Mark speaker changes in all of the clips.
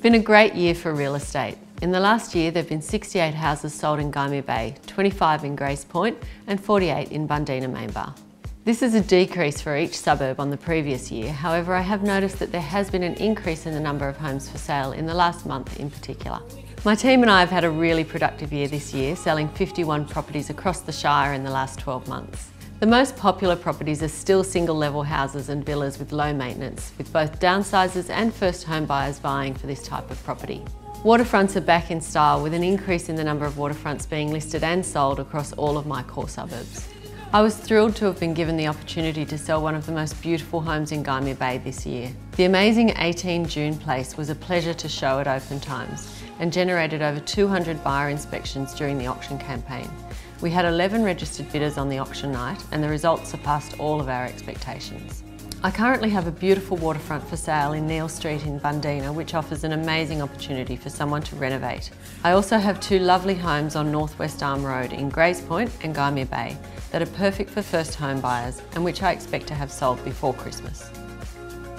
Speaker 1: been a great year for real estate. In the last year, there have been 68 houses sold in Gymea Bay, 25 in Grays Point and 48 in Bundeena Maianbar. This is a decrease for each suburb on the previous year. However, I have noticed that there has been an increase in the number of homes for sale in the last month in particular. My team and I have had a really productive year this year, selling 51 properties across the Shire in the last 12 months. The most popular properties are still single level houses and villas with low maintenance, with both downsizers and first home buyers vying for this type of property. Waterfronts are back in style with an increase in the number of waterfronts being listed and sold across all of my core suburbs. I was thrilled to have been given the opportunity to sell one of the most beautiful homes in Gymea Bay this year. The amazing 18 June place was a pleasure to show at open times and generated over 200 buyer inspections during the auction campaign. We had 11 registered bidders on the auction night and the results surpassed all of our expectations. I currently have a beautiful waterfront for sale in Neil Street in Bundeena which offers an amazing opportunity for someone to renovate. I also have two lovely homes on Northwest Arm Road in Grays Point and Gymea Bay that are perfect for first home buyers and which I expect to have sold before Christmas.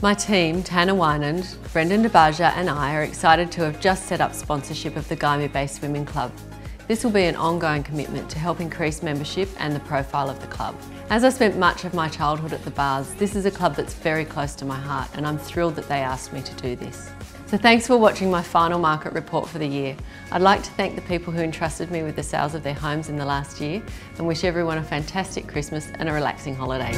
Speaker 1: My team, Tanner Wynand, Brendan DeBaja and I are excited to have just set up sponsorship of the Gymea Bay Swimming Club. This will be an ongoing commitment to help increase membership and the profile of the club. As I spent much of my childhood at the bars, this is a club that's very close to my heart and I'm thrilled that they asked me to do this. So thanks for watching my final market report for the year. I'd like to thank the people who entrusted me with the sales of their homes in the last year and wish everyone a fantastic Christmas and a relaxing holidays.